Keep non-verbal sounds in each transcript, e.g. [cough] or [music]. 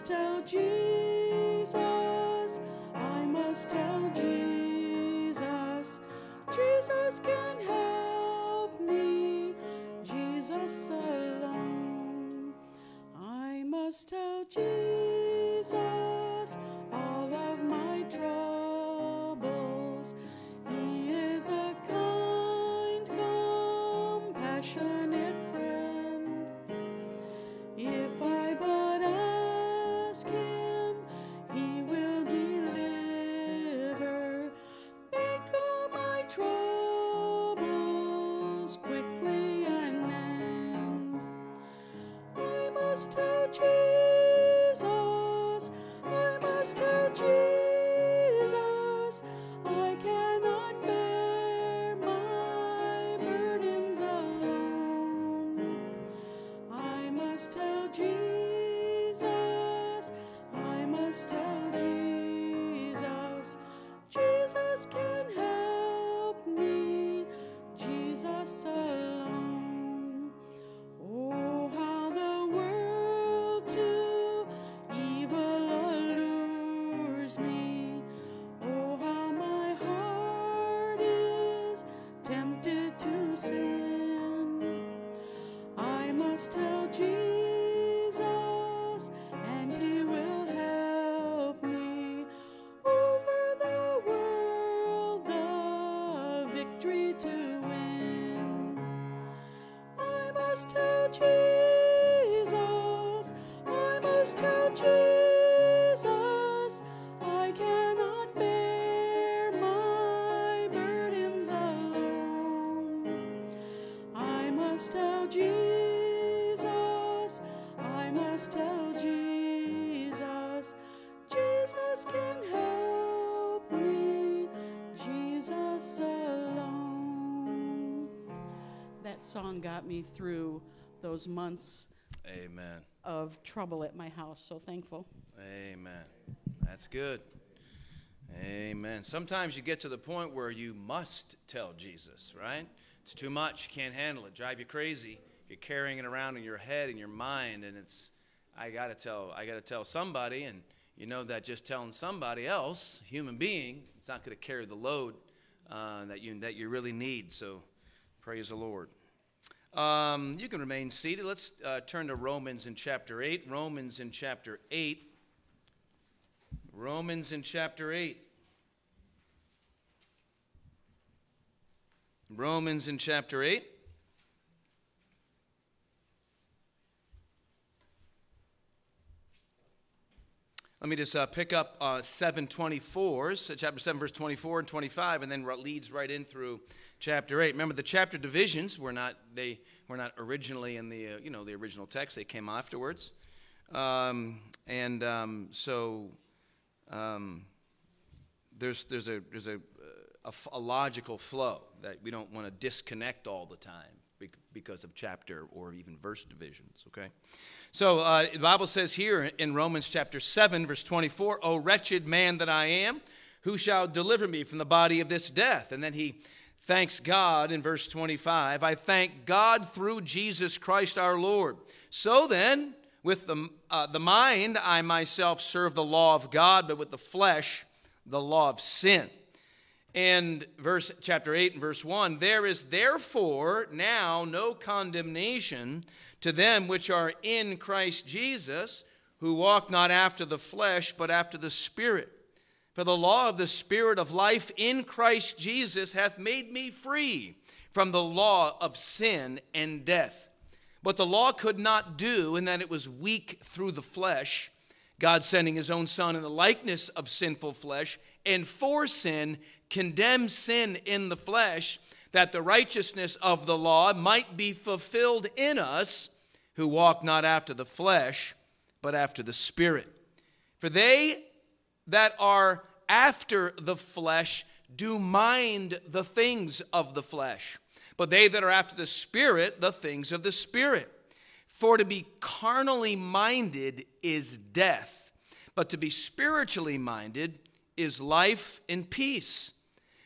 must tell Jesus, I must tell Jesus, Jesus can help me, Jesus alone. I must tell Jesus must must tell Jesus, I must tell Jesus, I cannot bear my burdens alone. I must tell Jesus, I must tell Jesus, song got me through those months Amen. of trouble at my house, so thankful. Amen. That's good. Amen. Sometimes you get to the point where you must tell Jesus, right? It's too much. You can't handle it. Drive you crazy. You're carrying it around in your head and your mind, and it's I gotta tell I gotta tell somebody, and you know that just telling somebody else, human being, it's not gonna carry the load uh, that you that you really need. So praise the Lord. Um, you can remain seated. Let's uh, turn to Romans in chapter 8. Romans in chapter 8. Romans in chapter 8. Romans in chapter 8. Let me just uh, pick up uh, 724, so chapter 7, verse 24 and 25, and then leads right in through chapter 8. Remember, the chapter divisions were not, they were not originally in the, uh, you know, the original text. They came afterwards. Um, and um, so um, there's, there's, a, there's a a logical flow that we don't want to disconnect all the time because of chapter or even verse divisions, okay? So uh, the Bible says here in Romans chapter 7, verse 24, O wretched man that I am, who shall deliver me from the body of this death? And then he thanks God in verse 25, I thank God through Jesus Christ our Lord. So then, with the, uh, the mind, I myself serve the law of God, but with the flesh, the law of sin. And verse chapter 8 and verse 1 there is therefore now no condemnation to them which are in Christ Jesus who walk not after the flesh but after the spirit for the law of the spirit of life in Christ Jesus hath made me free from the law of sin and death but the law could not do in that it was weak through the flesh God sending his own son in the likeness of sinful flesh and for sin condemned sin in the flesh, that the righteousness of the law might be fulfilled in us who walk not after the flesh, but after the Spirit. For they that are after the flesh do mind the things of the flesh, but they that are after the Spirit, the things of the Spirit. For to be carnally minded is death, but to be spiritually minded is life and peace.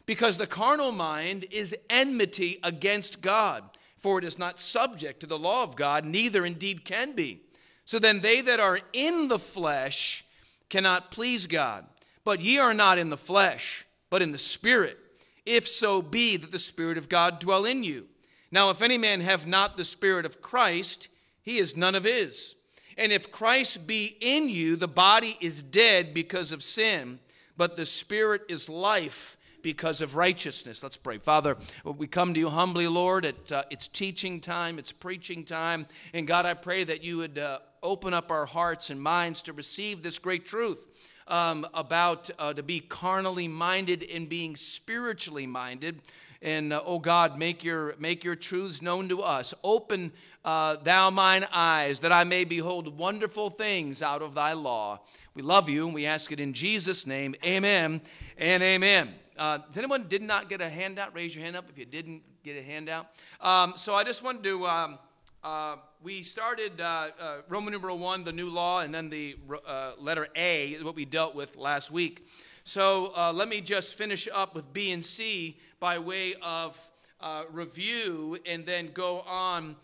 Because the carnal mind is enmity against God, for it is not subject to the law of God, neither indeed can be. So then they that are in the flesh cannot please God. But ye are not in the flesh, but in the Spirit, if so be that the Spirit of God dwell in you. Now, if any man have not the Spirit of Christ, he is none of his. And if Christ be in you, the body is dead because of sin, but the Spirit is life because of righteousness. Let's pray. Father, we come to you humbly, Lord. At, uh, it's teaching time, it's preaching time. And God, I pray that you would uh, open up our hearts and minds to receive this great truth um, about uh, to be carnally minded and being spiritually minded. And uh, oh God, make your make your truths known to us. Open uh, thou mine eyes that I may behold wonderful things out of thy law. We love you and we ask it in Jesus' name. Amen and amen. Uh, does anyone did not get a handout? Raise your hand up if you didn't get a handout. Um, so I just wanted to. Um, uh, we started uh, uh, Roman numeral one, the new law, and then the uh, letter A what we dealt with last week. So uh, let me just finish up with B and C by way of uh, review, and then go on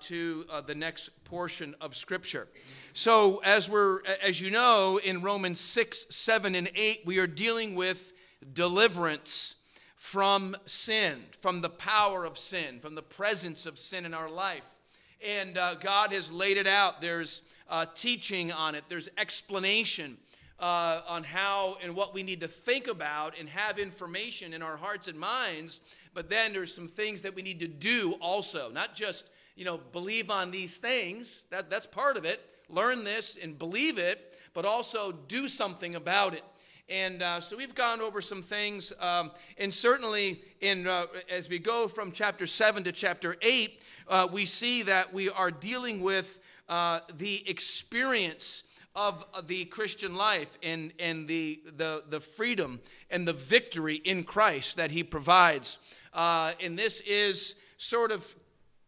to the next portion of Scripture. So as we're, as you know, in Romans six, seven, and eight, we are dealing with deliverance from sin, from the power of sin, from the presence of sin in our life and uh, God has laid it out. There's uh, teaching on it, there's explanation uh, on how and what we need to think about and have information in our hearts and minds. But then there's some things that we need to do also, not just you know believe on these things. That that's part of it. Learn this and believe it, but also do something about it. And uh, so we've gone over some things, um, and certainly in uh, as we go from chapter seven to chapter eight, uh, we see that we are dealing with uh, the experience of the Christian life and, and the, the, the freedom and the victory in Christ that He provides. Uh, and this is sort of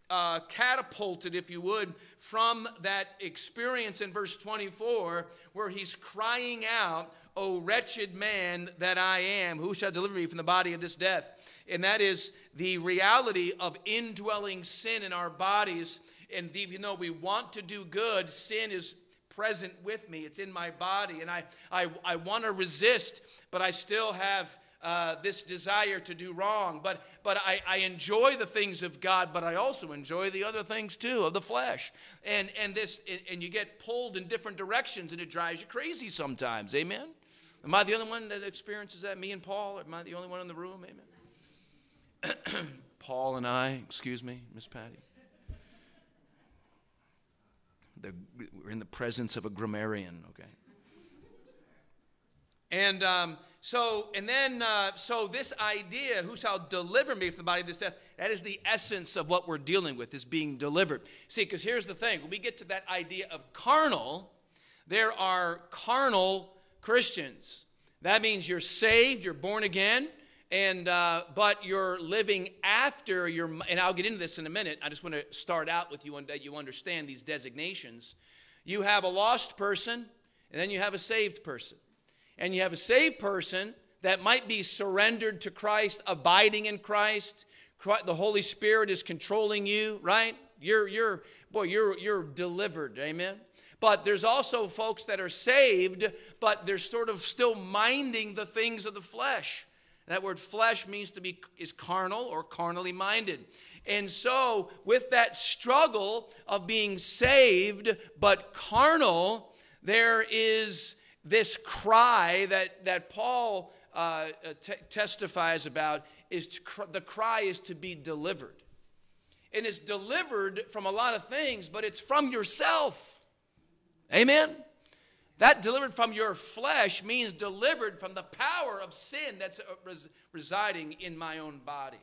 uh, catapulted, if you would, from that experience in verse 24 where He's crying out, O wretched man that I am, who shall deliver me from the body of this death? And that is the reality of indwelling sin in our bodies. And even though we want to do good, sin is present with me. It's in my body. And I, I, I want to resist, but I still have uh, this desire to do wrong. But, but I, I enjoy the things of God, but I also enjoy the other things too of the flesh. And, and, this, and you get pulled in different directions, and it drives you crazy sometimes. Amen? Am I the only one that experiences that? Me and Paul? Am I the only one in the room? Amen. [clears throat] Paul and I, excuse me, Miss Patty. The, we're in the presence of a grammarian, okay? And um, so, and then, uh, so this idea, who shall deliver me from the body of this death, that is the essence of what we're dealing with, is being delivered. See, because here's the thing when we get to that idea of carnal, there are carnal Christians. That means you're saved, you're born again, and uh, but you're living after your and i'll get into this in a minute. I just want to start out with you and that you understand these designations. You have a lost person and then you have a saved person. And you have a saved person that might be surrendered to christ abiding in christ. The holy spirit is controlling you right? You're you're boy you're you're delivered amen but there's also folks that are saved but they're sort of still minding the things of the flesh that word flesh means to be is carnal or carnally minded. And so, with that struggle of being saved but carnal, there is this cry that, that Paul uh, uh t- testifies about is cr- the cry is to be delivered. And it's delivered from a lot of things, but it's from yourself. Amen? That delivered from your flesh means delivered from the power of sin that's uh, res- residing in my own body.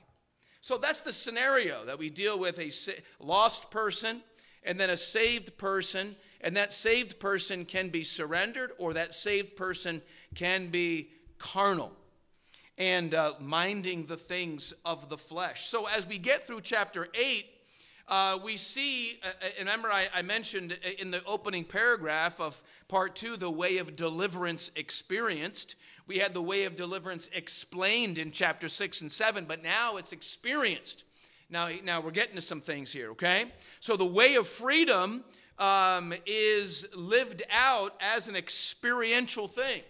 So that's the scenario that we deal with a lost person and then a saved person. And that saved person can be surrendered or that saved person can be carnal and uh, minding the things of the flesh. So as we get through chapter 8, uh, we see, uh, uh, and remember I, I mentioned in the opening paragraph of part two, the way of deliverance experienced. We had the way of deliverance explained in chapter six and seven, but now it's experienced. Now, now we're getting to some things here, okay? So the way of freedom um, is lived out as an experiential thing.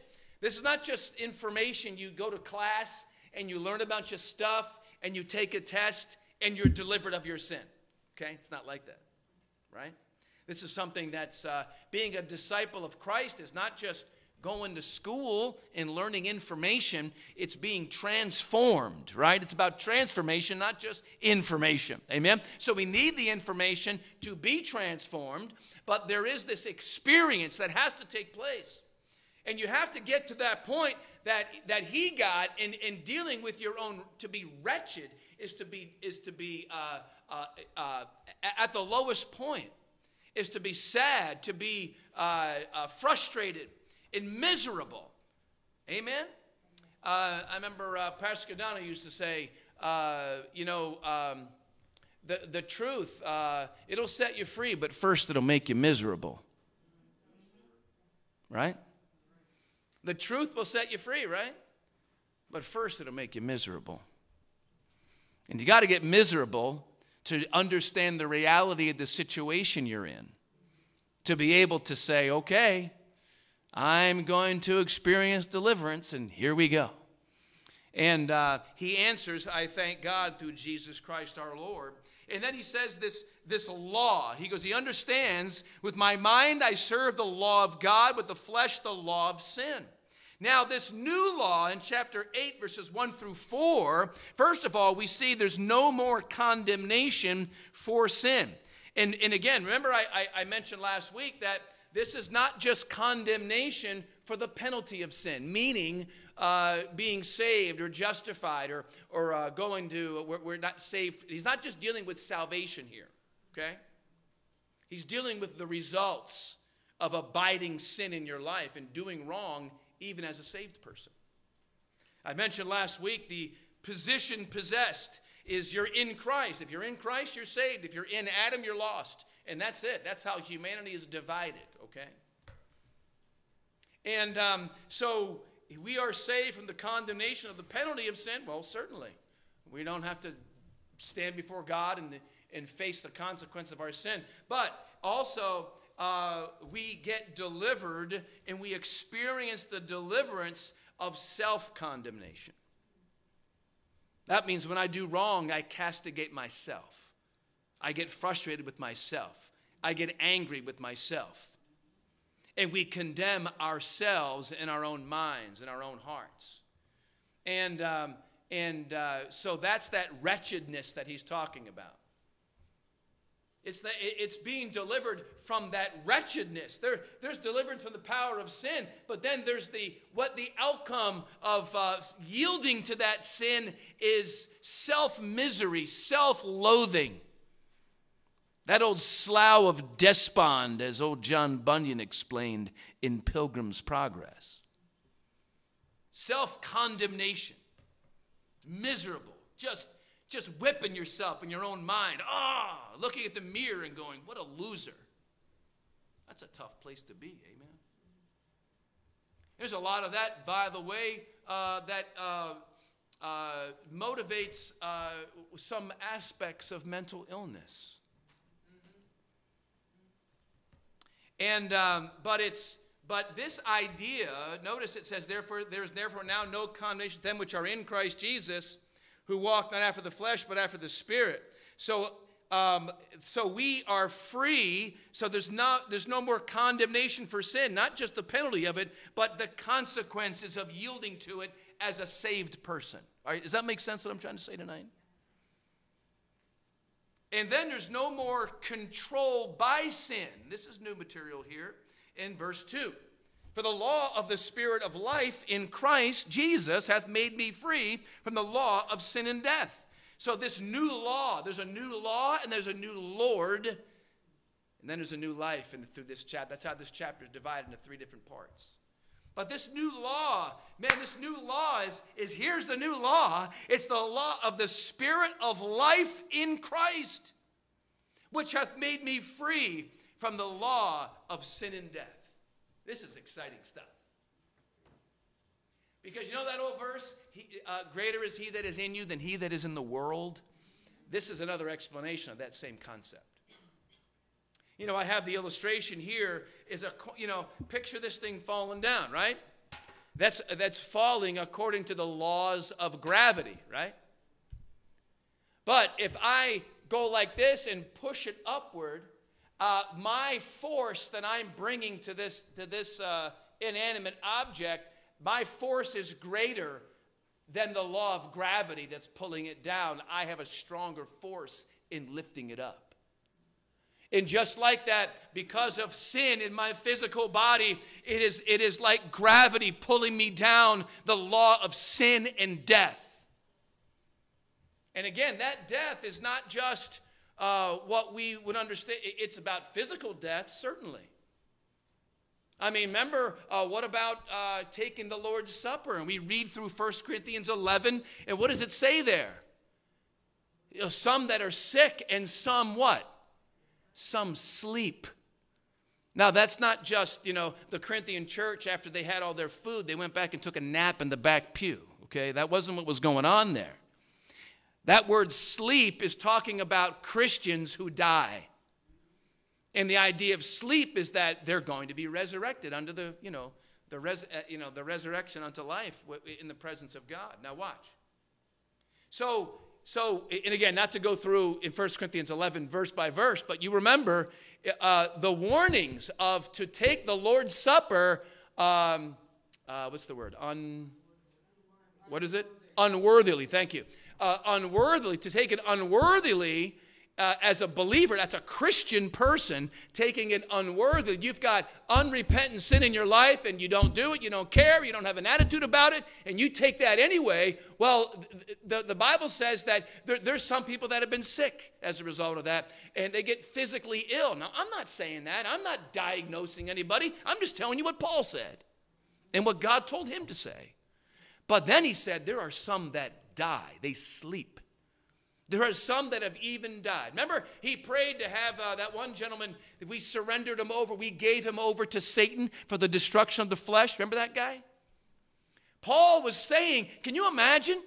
This is not just information. You go to class and you learn a bunch of stuff and you take a test and you're delivered of your sin. Okay? It's not like that, right? This is something that's uh, being a disciple of Christ is not just going to school and learning information, it's being transformed, right? It's about transformation, not just information. Amen? So we need the information to be transformed, but there is this experience that has to take place. And you have to get to that point that, that he got in, in dealing with your own, to be wretched is to be, is to be uh, uh, uh, at the lowest point, is to be sad, to be uh, uh, frustrated and miserable. Amen? I remember Pastor Cadana used to say, you know, um, the, the truth, it'll set you free, but first it'll make you miserable. Right? The truth will set you free, right? But first, it'll make you miserable. And you got to get miserable to understand the reality of the situation you're in. To be able to say, okay, I'm going to experience deliverance, and here we go. And uh, he answers, I thank God through Jesus Christ our Lord. And then he says this, this law. He goes, He understands, with my mind I serve the law of God, with the flesh the law of sin. Now, this new law in chapter 8, verses 1 through 4, first of all, we see there's no more condemnation for sin. And, and again, remember I, I, I mentioned last week that this is not just condemnation for the penalty of sin, meaning uh, being saved or justified or, or uh, going to, we're, we're not saved. He's not just dealing with salvation here, okay? He's dealing with the results of abiding sin in your life and doing wrong even as a saved person. I mentioned last week the position possessed is you're in Christ. If you're in Christ, you're saved. If you're in Adam, you're lost. And that's it. That's how humanity is divided, okay? And um, so we are saved from the condemnation of the penalty of sin. Well, certainly. We don't have to stand before God and, and face the consequence of our sin. But also, uh, we get delivered and we experience the deliverance of self condemnation. That means when I do wrong, I castigate myself. I get frustrated with myself. I get angry with myself. And we condemn ourselves in our own minds, in our own hearts. And, um, and uh, so that's that wretchedness that he's talking about. It's, the, it's being delivered from that wretchedness. There, there's deliverance from the power of sin, but then there's the what the outcome of uh, yielding to that sin is self misery, self loathing. That old slough of despond, as old John Bunyan explained in Pilgrim's Progress. Self condemnation, miserable, just just whipping yourself in your own mind. Ah, oh, looking at the mirror and going, what a loser. That's a tough place to be, amen. There's a lot of that, by the way, uh, that uh, uh, motivates uh, some aspects of mental illness. And um, but it's but this idea, notice it says, therefore, there's therefore now no condemnation to them which are in Christ Jesus who walk not after the flesh, but after the Spirit. So, um, so we are free. So there's not there's no more condemnation for sin, not just the penalty of it, but the consequences of yielding to it as a saved person. All right, does that make sense? What I'm trying to say tonight? And then there's no more control by sin. This is new material here in verse 2. For the law of the Spirit of life in Christ Jesus hath made me free from the law of sin and death. So, this new law, there's a new law and there's a new Lord, and then there's a new life. And through this chapter, that's how this chapter is divided into three different parts. But this new law, man, this new law is, is here's the new law it's the law of the Spirit of life in Christ. which hath made me free from the law of sin and death. This is exciting stuff. Because you know that old verse, he, uh, greater is he that is in you than he that is in the world? This is another explanation of that same concept. You know, I have the illustration here is a, you know, picture this thing falling down, right? That's, that's falling according to the laws of gravity, right? But if I go like this and push it upward, uh, my force that I'm bringing to this, to this uh, inanimate object, my force is greater than the law of gravity that's pulling it down. I have a stronger force in lifting it up. And just like that, because of sin in my physical body, it is, it is like gravity pulling me down, the law of sin and death. And again, that death is not just uh, what we would understand, it's about physical death, certainly. I mean, remember, uh, what about uh, taking the Lord's Supper? And we read through 1 Corinthians 11, and what does it say there? You know, some that are sick, and some what? Some sleep. Now, that's not just, you know, the Corinthian church, after they had all their food, they went back and took a nap in the back pew, okay? That wasn't what was going on there. That word sleep is talking about Christians who die. And the idea of sleep is that they're going to be resurrected under the, you know, the, res, uh, you know, the resurrection unto life in the presence of God. Now watch. So, so, and again, not to go through in 1 Corinthians 11 verse by verse, but you remember uh, the warnings of to take the Lord's Supper. Um, uh, what's the word? Un. What is it? Unworthily. Thank you. Uh, unworthily to take it unworthily uh, as a believer, that's a Christian person taking it unworthy. You've got unrepentant sin in your life and you don't do it, you don't care, you don't have an attitude about it, and you take that anyway. Well, the, the Bible says that there, there's some people that have been sick as a result of that and they get physically ill. Now, I'm not saying that, I'm not diagnosing anybody, I'm just telling you what Paul said and what God told him to say. But then he said, there are some that die, they sleep. There are some that have even died. Remember, he prayed to have uh, that one gentleman, that we surrendered him over, we gave him over to Satan for the destruction of the flesh. Remember that guy? Paul was saying, can you imagine?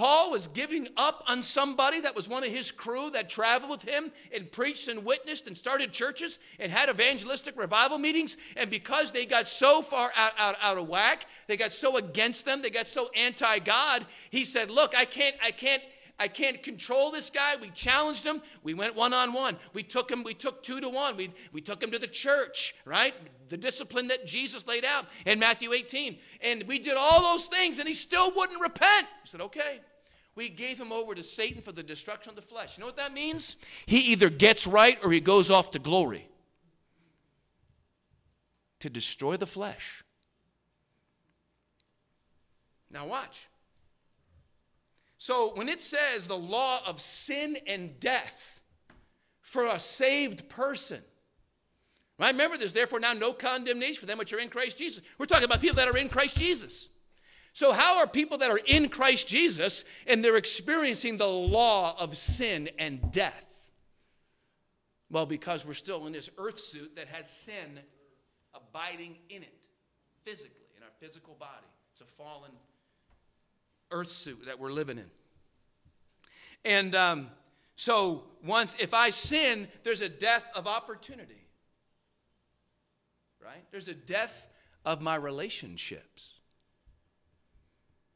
Paul was giving up on somebody that was one of his crew that traveled with him and preached and witnessed and started churches and had evangelistic revival meetings. And because they got so far out, out, out of whack, they got so against them, they got so anti God, he said, Look, I can't, I can't I can't control this guy. We challenged him. We went one on one. We took him, we took two to one. We, we took him to the church, right? The discipline that Jesus laid out in Matthew 18. And we did all those things, and he still wouldn't repent. He said, okay. We gave him over to Satan for the destruction of the flesh. You know what that means? He either gets right or he goes off to glory to destroy the flesh. Now, watch. So when it says the law of sin and death for a saved person, right? Remember, there's therefore now no condemnation for them which are in Christ Jesus. We're talking about people that are in Christ Jesus. So, how are people that are in Christ Jesus and they're experiencing the law of sin and death? Well, because we're still in this earth suit that has sin abiding in it physically, in our physical body. It's a fallen earth suit that we're living in. And um, so, once, if I sin, there's a death of opportunity, right? There's a death of my relationships.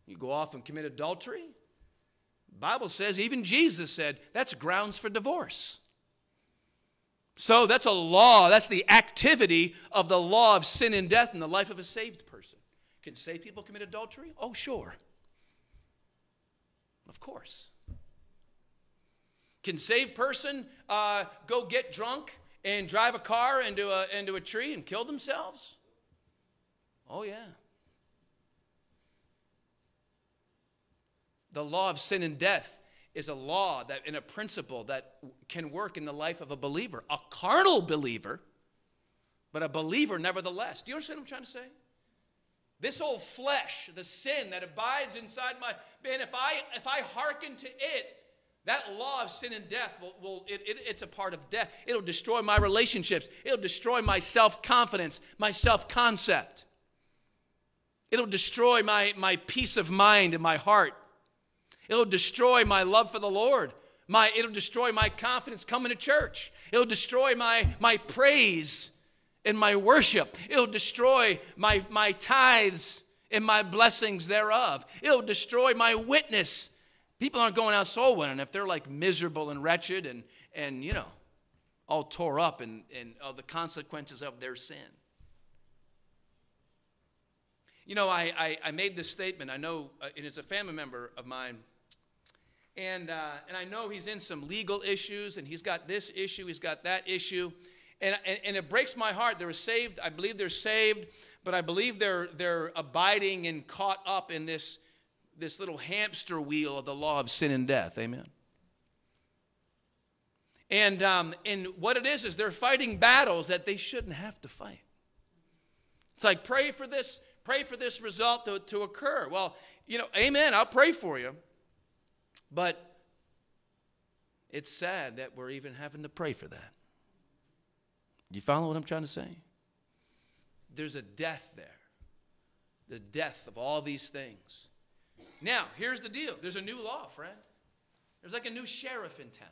You go off and commit adultery. Bible says, even Jesus said, that's grounds for divorce. So that's a law, that's the activity of the law of sin and death in the life of a saved person. Can saved people commit adultery? Oh, sure. Of course. Can saved person uh, go get drunk and drive a car into a, into a tree and kill themselves? Oh, yeah. The law of sin and death is a law that, in a principle that can work in the life of a believer, a carnal believer, but a believer nevertheless. Do you understand what I'm trying to say? This old flesh, the sin that abides inside my man, if I if I hearken to it, That law of sin and death will, will it, it, it's a part of death. It'll destroy my relationships. It'll destroy my self confidence, my self concept. It'll destroy my, my peace of mind and my heart. It'll destroy my love for the Lord. My, it'll destroy my confidence coming to church. It'll destroy my, my praise and my worship. It'll destroy my, my tithes and my blessings thereof. It'll destroy my witness. People aren't going out soul winning if they're like miserable and wretched and, and you know, all tore up and, and all the consequences of their sin. You know, I, I, I made this statement. I know uh, it is a family member of mine. And, uh, and I know he's in some legal issues, and he's got this issue, he's got that issue. And, and, and it breaks my heart. They're saved. I believe they're saved, but I believe they're, they're abiding and caught up in this, this little hamster wheel of the law of sin and death. Amen. And, um, and what it is, is they're fighting battles that they shouldn't have to fight. It's like, pray for this, pray for this result to, to occur. Well, you know, amen, I'll pray for you. But it's sad that we're even having to pray for that. You follow what I'm trying to say? There's a death there. The death of all these things. Now, here's the deal there's a new law, friend. There's like a new sheriff in town.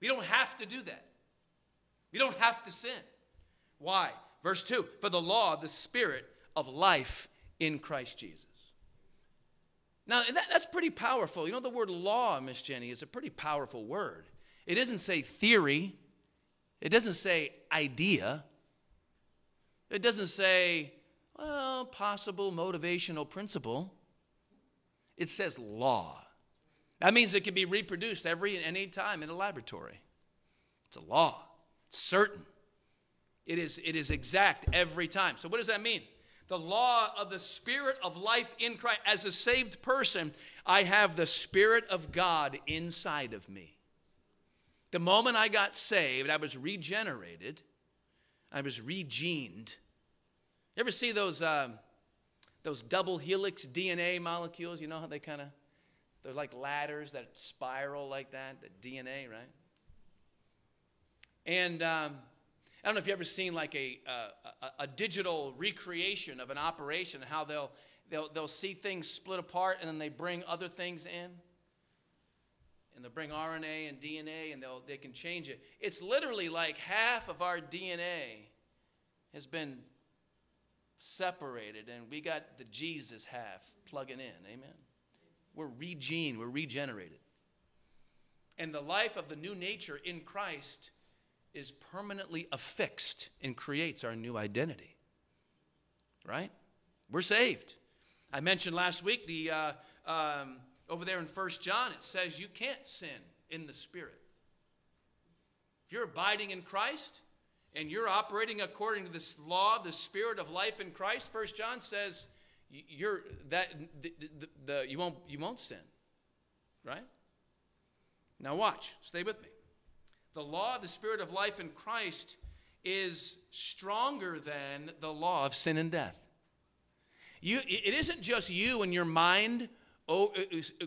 We don't have to do that. We don't have to sin. Why? Verse 2 For the law, the spirit of life in Christ Jesus. Now, that, that's pretty powerful. You know, the word law, Miss Jenny, is a pretty powerful word. It doesn't say theory, it doesn't say idea, it doesn't say, well, possible motivational principle. It says law. That means it can be reproduced every and any time in a laboratory. It's a law. It's certain. It is, it is exact every time. So what does that mean? The law of the Spirit of life in Christ. As a saved person, I have the Spirit of God inside of me. The moment I got saved, I was regenerated. I was regened. You ever see those, um, those double helix DNA molecules? You know how they kind of, they're like ladders that spiral like that, the DNA, right? And um, I don't know if you've ever seen like a, a, a, digital recreation of an operation, how they'll, they'll, they'll see things split apart and then they bring other things in. And they'll bring RNA and DNA and they'll, they can change it. It's literally like half of our DNA has been separated and we got the Jesus half plugging in. Amen. We're regene, we're regenerated. And the life of the new nature in Christ is permanently affixed and creates our new identity. Right? We're saved. I mentioned last week the uh, um, over there in First John, it says you can't sin in the Spirit. If you're abiding in Christ and you're operating according to this law, the Spirit of life in Christ, First John says you're that the, the, the, you won't you won't sin. Right? Now watch. Stay with me the law of the Spirit of life in Christ is stronger than the law of sin and death. You, it isn't just you and your mind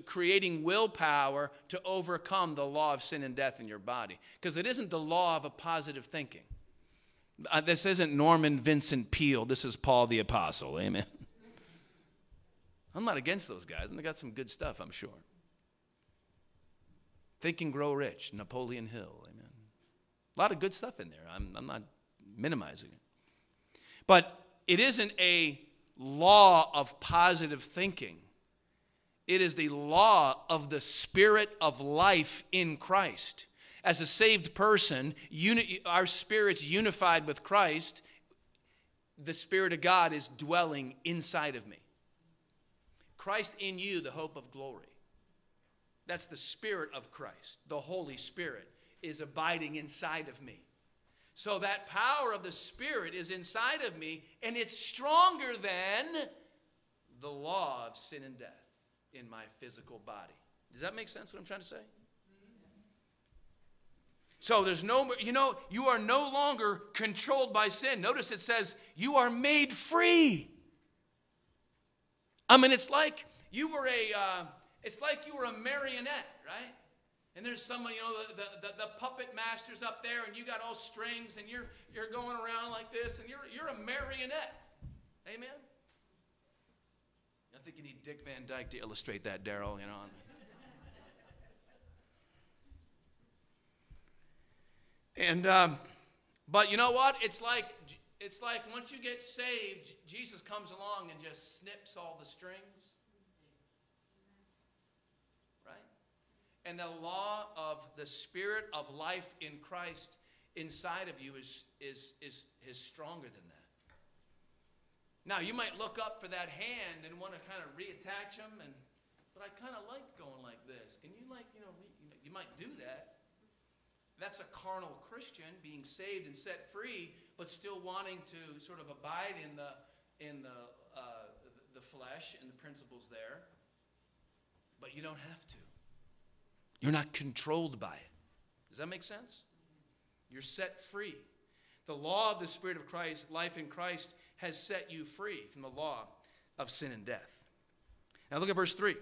creating willpower to overcome the law of sin and death in your body, because it isn't the law of a positive thinking. Uh, this isn't Norman Vincent Peale. This is Paul the Apostle. Amen. I'm not against those guys, and they got some good stuff, I'm sure. Think and Grow Rich, Napoleon Hill. A lot of good stuff in there. I'm, I'm not minimizing it. But it isn't a law of positive thinking, it is the law of the spirit of life in Christ. As a saved person, uni- our spirit's unified with Christ. The Spirit of God is dwelling inside of me. Christ in you, the hope of glory. That's the Spirit of Christ, the Holy Spirit is abiding inside of me. So that power of the Spirit is inside of me, and it's stronger than the law of sin and death in my physical body. Does that make sense what I'm trying to say? So there's no, you know, you are no longer controlled by sin. Notice it says you are made free. I mean, it's like you were a, uh, it's like you were a marionette, right? And there's some, you know, the, the, the, the puppet masters up there, and you got all strings, and you're, you're going around like this, and you're, you're a marionette. Amen? I think you need Dick Van Dyke to illustrate that, Daryl, you know. And, um, but you know what? It's like, it's like once you get saved, Jesus comes along and just snips all the strings. Right? And the law of the spirit of life in Christ inside of you is, is, is, is stronger than that. Now, you might look up for that hand and want to kind of reattach them, and, but I kind of like going like this. Can you, like, you know, you might do that. That's a carnal Christian being saved and set free, but still wanting to sort of abide in the, in the, uh, the flesh and the principles there. But you don't have to. You're not controlled by it. Does that make sense? You're set free. The law of the Spirit of Christ, life in Christ, has set you free from the law of sin and death. Now look at verse 3.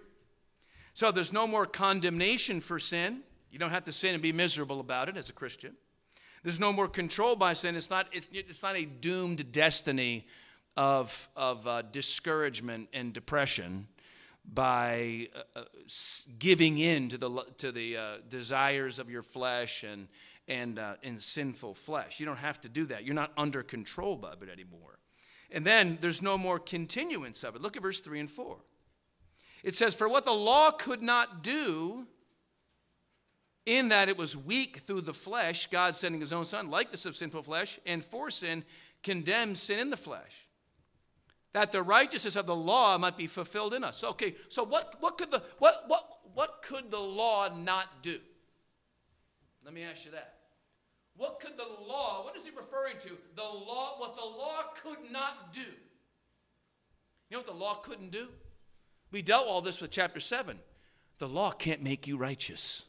So there's no more condemnation for sin. You don't have to sin and be miserable about it as a Christian. There's no more control by sin. It's not, it's, it's not a doomed destiny of, of uh, discouragement and depression by uh, uh giving in to the, to the uh, desires of your flesh and, and, uh, and sinful flesh. You don't have to do that. You're not under control of it anymore. And then there's no more continuance of it. Look at verse 3 and 4. It says, For what the law could not do, in that it was weak through the flesh, God sending his own son, likeness of sinful flesh, and for sin, condemned sin in the flesh. That the righteousness of the law might be fulfilled in us. Okay, so what, what, could, the, what, what, what could the law not do? Let me ask you that. What could the law, what is he referring to? The law, what the law could not do. You know what the law couldn't do? We dealt all this with chapter 7. The law can't make you righteous.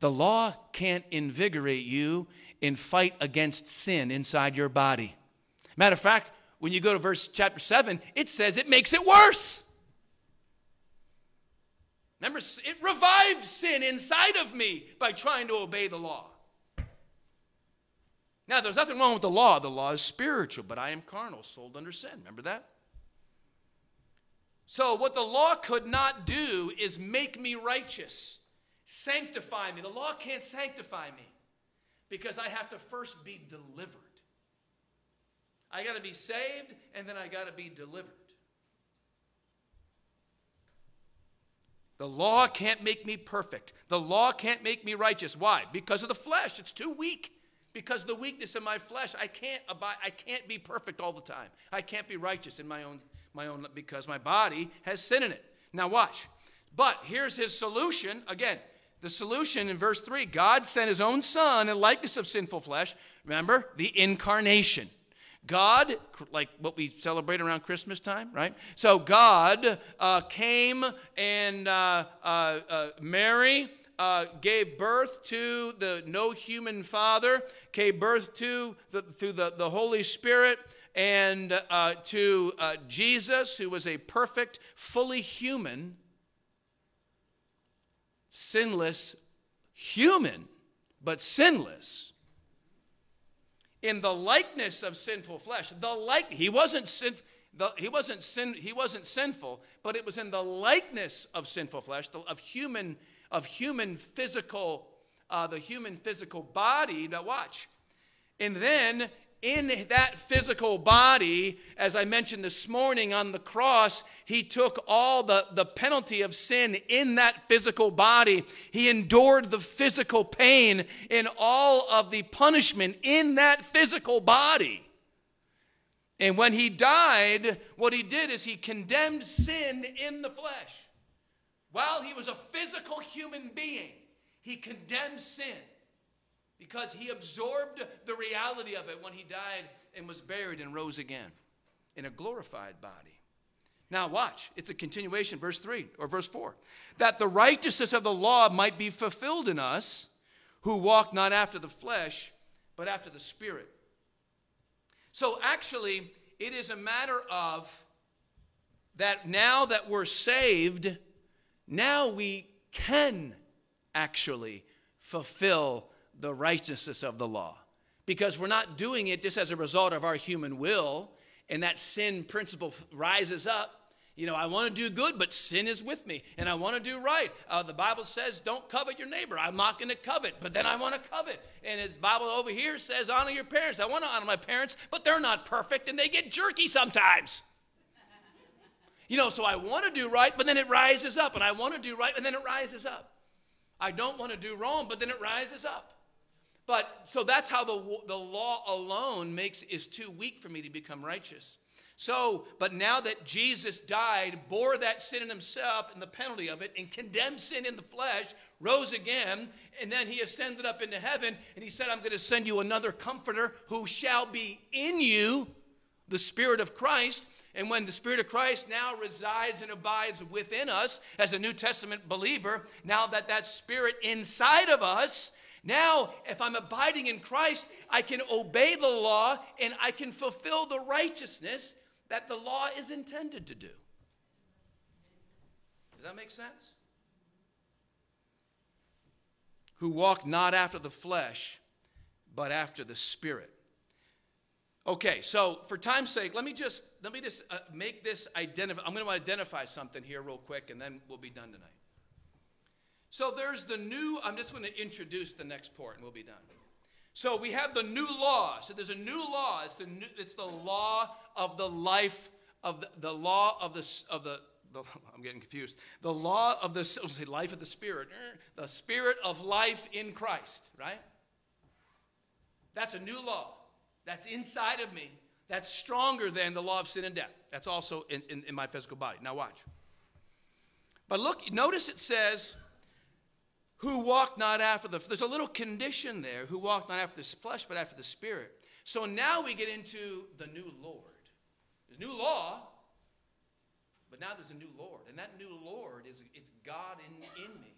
The law can't invigorate you in fight against sin inside your body. Matter of fact, when you go to verse chapter 7, it says it makes it worse. Remember, it revives sin inside of me by trying to obey the law. Now, there's nothing wrong with the law. The law is spiritual, but I am carnal, sold under sin. Remember that? So, what the law could not do is make me righteous sanctify me. The law can't sanctify me because I have to first be delivered. I got to be saved and then I got to be delivered. The law can't make me perfect. The law can't make me righteous. Why? Because of the flesh. It's too weak. Because the weakness of my flesh, I can't abide, I can't be perfect all the time. I can't be righteous in my own my own because my body has sin in it. Now watch. But here's his solution. Again, the solution in verse 3 God sent his own son in likeness of sinful flesh. Remember, the incarnation. God, like what we celebrate around Christmas time, right? So God uh, came and uh, uh, uh Mary uh, gave birth to the no human father, gave birth to the, through the, the Holy Spirit, and uh, to Jesus, who was a perfect, fully human sinless human, but sinless. In the likeness of sinful flesh, the like he wasn't sin, the, he wasn't sin, he wasn't sinful, but it was in the likeness of sinful flesh, the, of human of human physical, uh, the human physical body. Now watch, and then in that physical body, as I mentioned this morning on the cross, he took all the, the penalty of sin in that physical body. He endured the physical pain in all of the punishment in that physical body. And when he died, what he did is he condemned sin in the flesh. While he was a physical human being, he condemned sin because he absorbed the reality of it when he died and was buried and rose again in a glorified body. Now, watch. It's a continuation, verse 3 or verse 4. That the righteousness of the law might be fulfilled in us who walk not after the flesh, but after the Spirit. So, actually, it is a matter of that now that we're saved, now we can actually fulfill the righteousness of the law because we're not doing it just as a result of our human will and that sin principle rises up you know, I want to do good, but sin is with me, and I want to do right. Uh, the Bible says, "Don't covet your neighbor." I'm not going to covet, but then I want to covet. And the Bible over here says, "Honor your parents." I want to honor my parents, but they're not perfect, and they get jerky sometimes. you know, so I want to do right, but then it rises up, and I want to do right, and then it rises up. I don't want to do wrong, but then it rises up. But so that's how the the law alone makes is too weak for me to become righteous. So, but now that Jesus died, bore that sin in himself and the penalty of it, and condemned sin in the flesh, rose again, and then he ascended up into heaven, and he said, I'm going to send you another comforter who shall be in you, the Spirit of Christ. And when the Spirit of Christ now resides and abides within us as a New Testament believer, now that that Spirit inside of us, now, if I'm abiding in Christ, I can obey the law and I can fulfill the righteousness that the law is intended to do. Does that make sense? Who walk not after the flesh, but after the spirit. Okay, so for time's sake, let me just let me just uh, make this identify. I'm going to identify something here real quick, and then we'll be done tonight. So there's the new. I'm just going to introduce the next part, and we'll be done. So we have the new law. So there's a new law. It's the new, it's the law of the life of the, the law of the of the, the [laughs] I'm getting confused. The law of the say life of the spirit. Er, the spirit of life in Christ, right? That's a new law. That's inside of me. That's stronger than the law of sin and death. That's also in, in, in my physical body. Now watch. But look, notice it says who walk not after the there's a little condition there who walk not after the flesh but after the spirit. So now we get into the new lord. There's new law but now there's a new lord. And that new lord is it's god in, in me.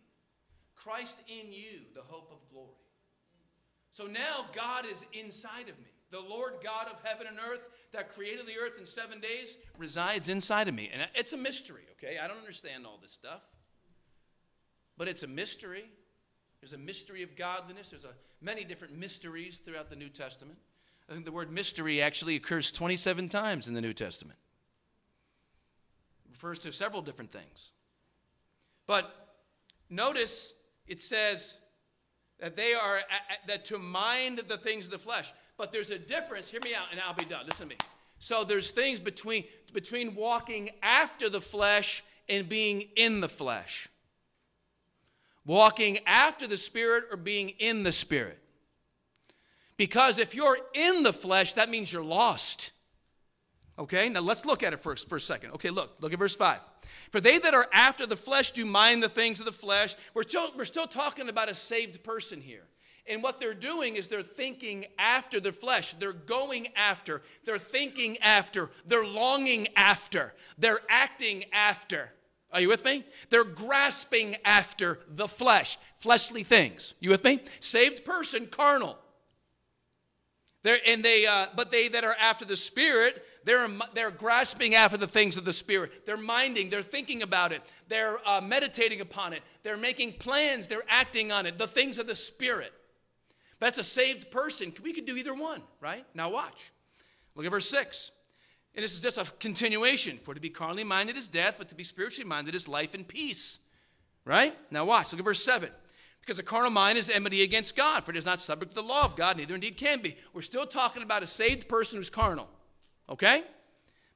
Christ in you the hope of glory. So now god is inside of me. The lord god of heaven and earth that created the earth in seven days resides inside of me. And it's a mystery okay? I don't understand all this stuff but it's a mystery. There's a mystery of godliness. There's a, many different mysteries throughout the New Testament. I think the word mystery actually occurs 27 times in the New Testament. It refers to several different things. But notice it says that they are that to mind the things of the flesh. But there's a difference. Hear me out, and I'll be done. Listen to me. So there's things between between walking after the flesh and being in the flesh walking after the Spirit or being in the Spirit. Because if you're in the flesh, that means you're lost. Okay, now let's look at it first for a second. Okay, look, look at verse 5. For they that are after the flesh do mind the things of the flesh. We're still, we're still talking about a saved person here. And what they're doing is they're thinking after the flesh. They're going after. They're thinking after. They're longing after. They're acting after. Are you with me? They're grasping after the flesh, fleshly things. You with me? Saved person, carnal. They're, and they, uh, but they that are after the Spirit, they're, they're grasping after the things of the Spirit. They're minding, they're thinking about it, they're uh, meditating upon it, they're making plans, they're acting on it, the things of the Spirit. That's a saved person. We could do either one, right? Now watch. Look at verse 6. And this is just a continuation. For to be carnally minded is death, but to be spiritually minded is life and peace. Right? Now watch. Look at verse 7. Because the carnal mind is enmity against God, for it is not subject to the law of God, neither indeed can be. We're still talking about a saved person who's carnal. Okay?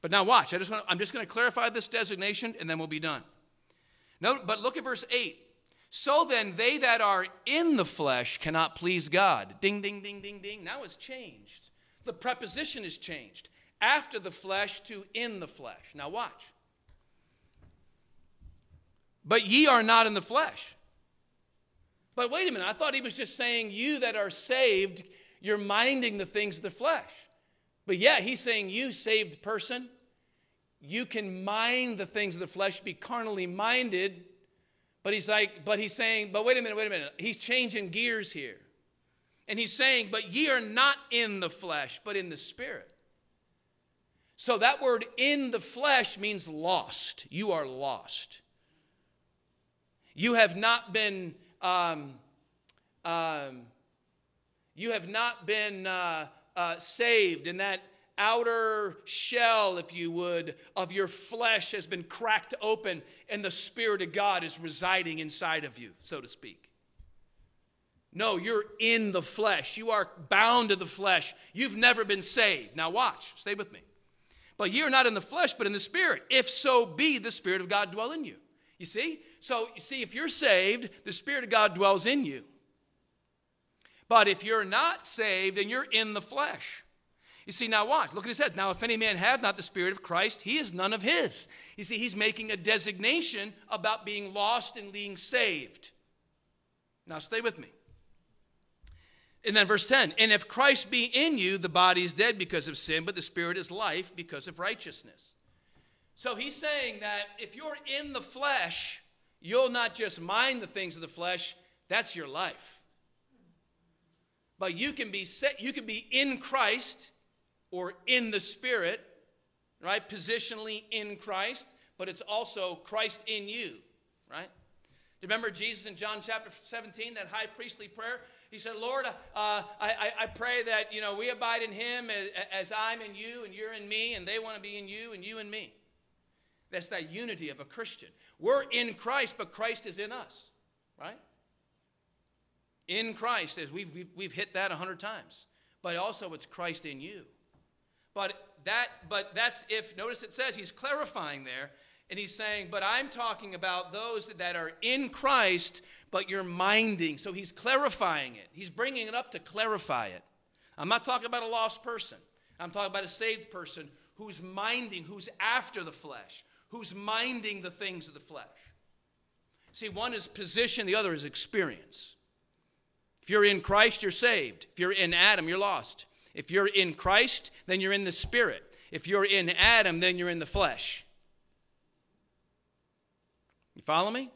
But now watch. I just want I'm just going to clarify this designation and then we'll be done. No, but look at verse 8. So then, they that are in the flesh cannot please God. Ding, ding, ding, ding, ding. Now it's changed. The preposition is changed after the flesh to in the flesh. Now, watch. But ye are not in the flesh. But wait a minute, I thought he was just saying, You that are saved, you're minding the things of the flesh. But yeah, he's saying, You saved person, you can mind the things of the flesh, be carnally minded. But he's like, but he's saying, but wait a minute, wait a minute. He's changing gears here. And he's saying, but ye are not in the flesh, but in the spirit. So that word in the flesh means lost. You are lost. You have not been, um, um, you have not been uh, uh, saved, and that outer shell, if you would, of your flesh has been cracked open, and the Spirit of God is residing inside of you, so to speak. No, you're in the flesh. You are bound to the flesh. You've never been saved. Now, watch, stay with me. But you're not in the flesh, but in the Spirit. If so be the Spirit of God dwell in you. You see? So, you see, if you're saved, the Spirit of God dwells in you. But if you're not saved, then you're in the flesh. You see, now watch. Look at his head. Now, if any man have not the Spirit of Christ, he is none of his. You see, he's making a designation about being lost and being saved. Now, stay with me. And then verse 10 And if Christ be in you, the body is dead because of sin, but the spirit is life because of righteousness. So he's saying that if you're in the flesh, you'll not just mind the things of the flesh, that's your life. But you can be set, you can be in Christ or in the spirit, right? Positionally in Christ, but it's also Christ in you, right? Do you remember Jesus in John chapter 17, that high priestly prayer? He said, Lord, uh, I, I pray that, you know, we abide in him as, as I'm in you and you're in me and they want to be in you and you in me. That's that unity of a Christian. We're in Christ, but Christ is in us, right? In Christ, as we've, we've, we've hit that a hundred times. But also it's Christ in you. But that, but that's if, notice it says, he's clarifying there, and he's saying, but I'm talking about those that are in Christ, but you're minding. So he's clarifying it. He's bringing it up to clarify it. I'm not talking about a lost person. I'm talking about a saved person who's minding, who's after the flesh, who's minding the things of the flesh. See, one is position, the other is experience. If you're in Christ, you're saved. If you're in Adam, you're lost. If you're in Christ, then you're in the Spirit. If you're in Adam, then you're in the flesh. You follow me?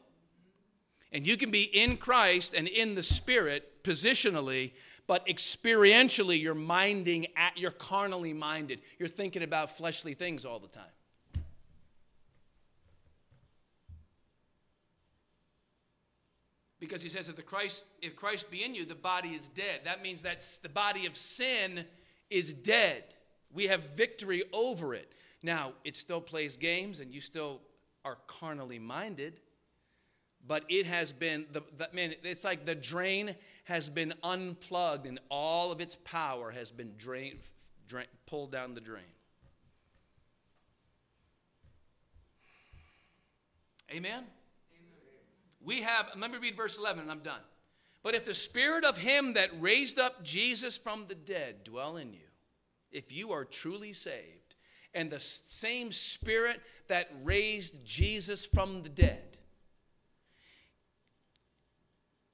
And you can be in Christ and in the Spirit positionally, but experientially, you're minding at, you're carnally minded. You're thinking about fleshly things all the time. Because he says that the Christ, if Christ be in you, the body is dead. That means that the body of sin is dead. We have victory over it. Now, it still plays games and you still are carnally minded but it has been the, the man it's like the drain has been unplugged and all of its power has been drained drain, pulled down the drain amen? amen we have let me read verse 11 and i'm done but if the spirit of him that raised up jesus from the dead dwell in you if you are truly saved and the same spirit that raised jesus from the dead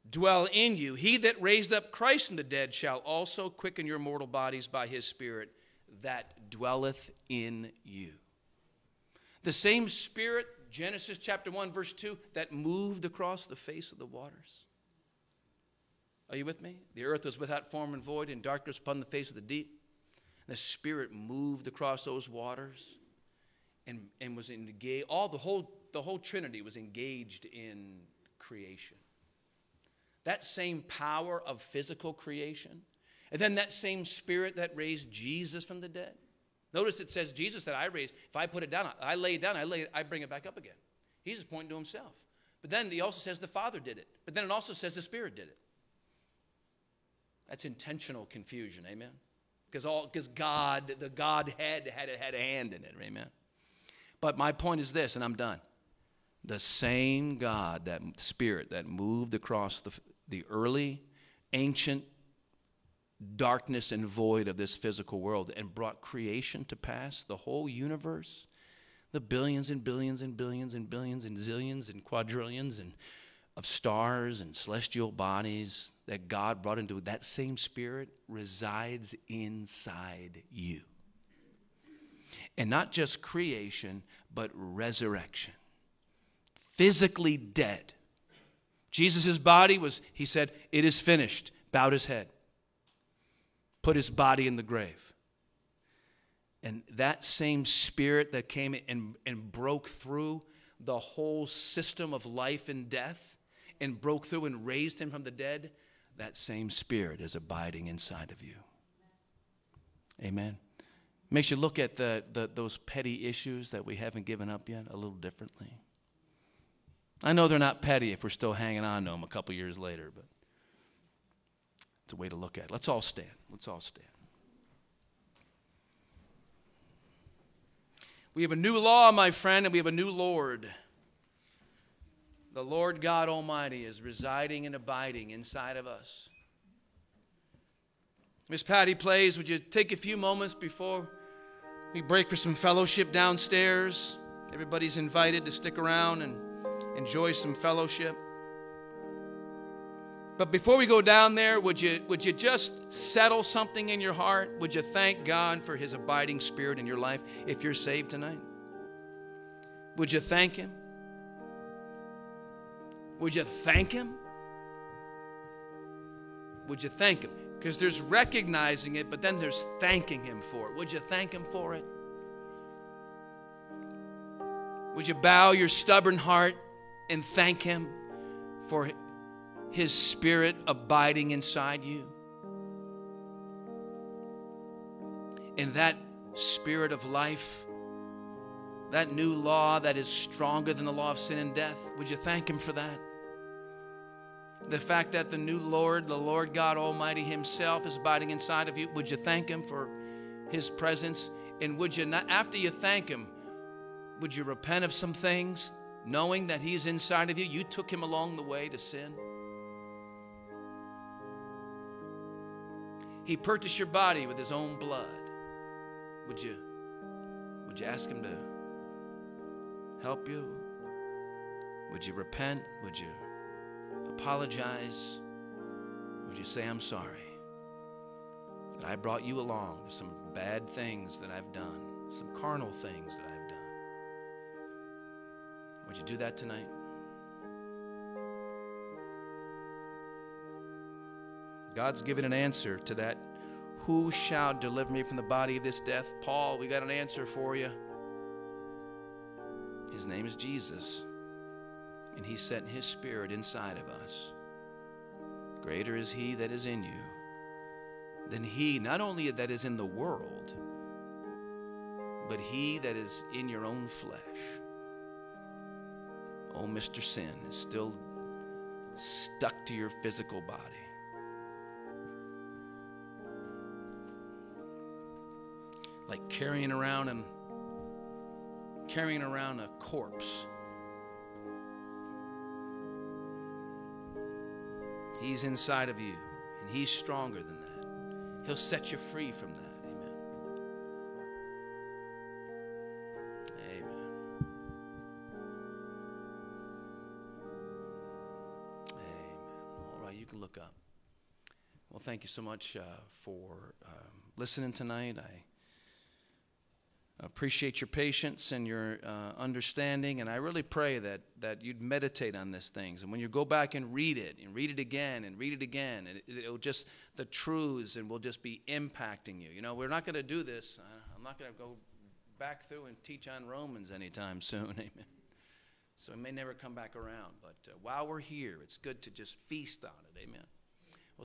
dwell in you. He that raised up Christ from the dead shall also quicken your mortal bodies by his Spirit that dwelleth in you. The same Spirit, Genesis chapter 1, verse 2, that moved across the face of the waters. Are you with me? The earth was without form and void, and darkness upon the face of the deep. The Spirit moved across those waters and, and was engaged. All the whole, the whole Trinity was engaged in creation that same power of physical creation, and then that same spirit that raised Jesus from the dead. Notice it says Jesus that I raised. If I put it down, I lay it down, I lay it, I bring it back up again. He's just pointing to himself. But then he also says the Father did it. But then it also says the Spirit did it. That's intentional confusion, amen. Because all because God, the Godhead had had a hand in it, amen. But my point is this, and I'm done. The same God, that Spirit that moved across the, the early, ancient darkness and void of this physical world and brought creation to pass, the whole universe, the billions and billions and billions and billions and zillions and quadrillions and of stars and celestial bodies that God brought into that same spirit resides inside you. And not just creation, but resurrection. Physically dead Jesus' body was, he said, it is finished, bowed his head, put his body in the grave. And that same spirit that came and, and broke through the whole system of life and death and broke through and raised him from the dead, that same spirit is abiding inside of you. Amen. Makes you look at the, the, those petty issues that we haven't given up yet a little differently. I know they're not petty if we're still hanging on to them a couple years later, but it's a way to look at it. Let's all stand. Let's all stand. We have a new law, my friend, and we have a new Lord. The Lord God Almighty is residing and abiding inside of us. Miss Patty plays, would you take a few moments before we break for some fellowship downstairs? Everybody's invited to stick around and enjoy some fellowship. But before we go down there, would you, would you just settle something in your heart? Would you thank God for His abiding spirit in your life if you're saved tonight? Would you thank Him? Would you thank Him? Would you thank Him? Because there's recognizing it, but then there's thanking Him for it. Would you thank Him for it? Would you bow your stubborn heart and thank Him for his Spirit abiding inside you. And that Spirit of life, that new law that is stronger than the law of sin and death, would you thank Him for that? The fact that the new Lord, the Lord God Almighty Himself, is abiding inside of you, would you thank Him for His presence? And would you not, after you thank Him, would you repent of some things, knowing that He's inside of you? You took Him along the way to sin. He purchased your body with his own blood. Would you would you ask him to help you? Would you repent? Would you apologize? Would you say I'm sorry? That I brought you along to some bad things that I've done, some carnal things that I've done. Would you do that tonight? God's given an answer to that. Who shall deliver me from the body of this death? Paul, we got an answer for you. His name is Jesus, and He sent His Spirit inside of us. Greater is He that is in you than He, not only that is in the world, but He that is in your own flesh. Oh, Mr. Sin is still stuck to your physical body. like carrying around and carrying around a corpse. He's inside of you, and he's stronger than that. He'll set you free from that. Thank you so much uh, for um, listening tonight. I appreciate your patience and your uh, understanding and i really pray that, that you'd meditate on these things. And when you go back and read it and read it again and read it again and it, will just the truths and will just be impacting you. You know we're not going to do this. I'm not going to go back through and teach on romans anytime [laughs] soon. Amen. So it may never come back around but uh, while we're here it's good to just feast on it. Amen